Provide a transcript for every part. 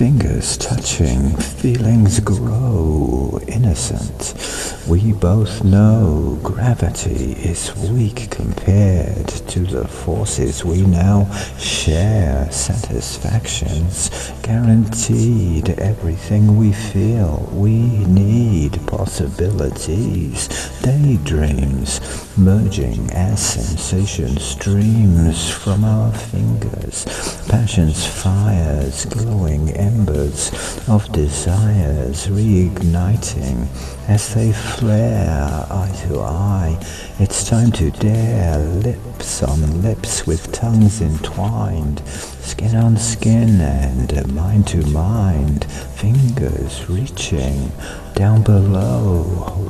Fingers touching, feelings grow innocent. We both know gravity is weak compared to the forces we now share. Satisfactions guaranteed. Everything we feel, we need possibilities, daydreams merging as sensation streams from our fingers. Passion's fires glowing embers of desires reigniting as they flare eye to eye. It's time to dare, lips on lips with tongues entwined, skin on skin and mind to mind, fingers reaching down below,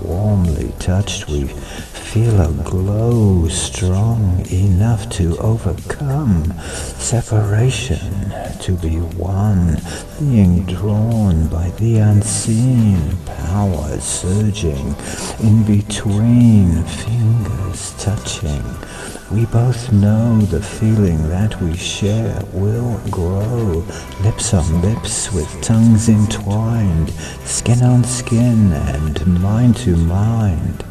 warmly touched we feel a glow strong enough to overcome separation, to be one, being drawn by the unseen power surging in between fingers. We both know the feeling that we share will grow, lips on lips with tongues entwined, skin on skin and mind to mind